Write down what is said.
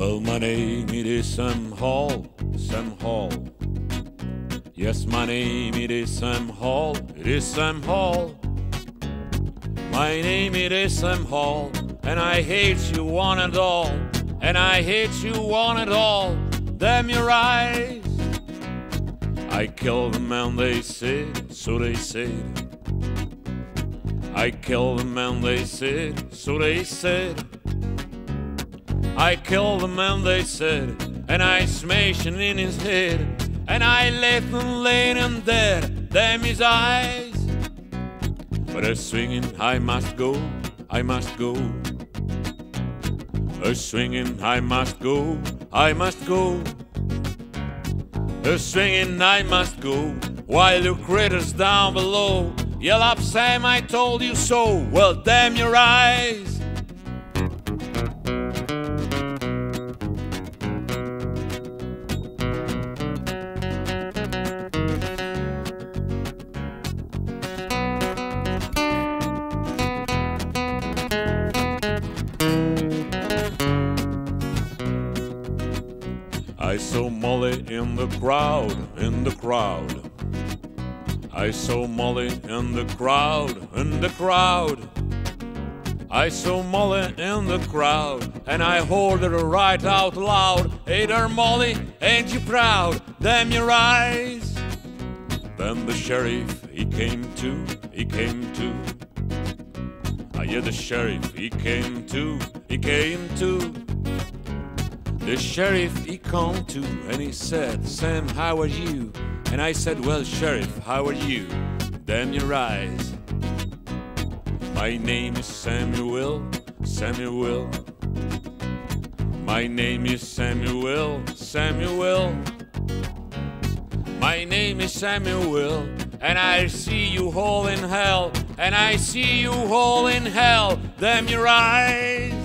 Well, my name it is Sam Hall, Sam Hall. Yes, my name it is Sam Hall, it is Sam Hall. My name it is Sam Hall, and I hate you one and all, and I hate you one and all. Damn your eyes. I killed the man they said, so they said. I killed the man they said, so they said. I killed the man they said, and I smashed him in his head, and I left him laying him dead. Damn his eyes. But a swinging, I must go, I must go. A swinging, I must go, I must go. A swinging, I must go, while the critters down below yell up, Sam, I told you so. Well, damn your eyes. I saw Molly in the crowd, in the crowd. I saw Molly in the crowd, in the crowd. I saw Molly in the crowd, and I heard her right out loud. Hey there, Molly, ain't you proud? Damn your eyes. Then the sheriff, he came to, he came to. I hear the sheriff, he came to, he came to. The sheriff he come to and he said, Sam, how are you? And I said, Well, sheriff, how are you? Damn your eyes. My name is Samuel, Samuel. My name is Samuel, Samuel. My name is Samuel, and I see you all in hell, and I see you all in hell. Damn your eyes.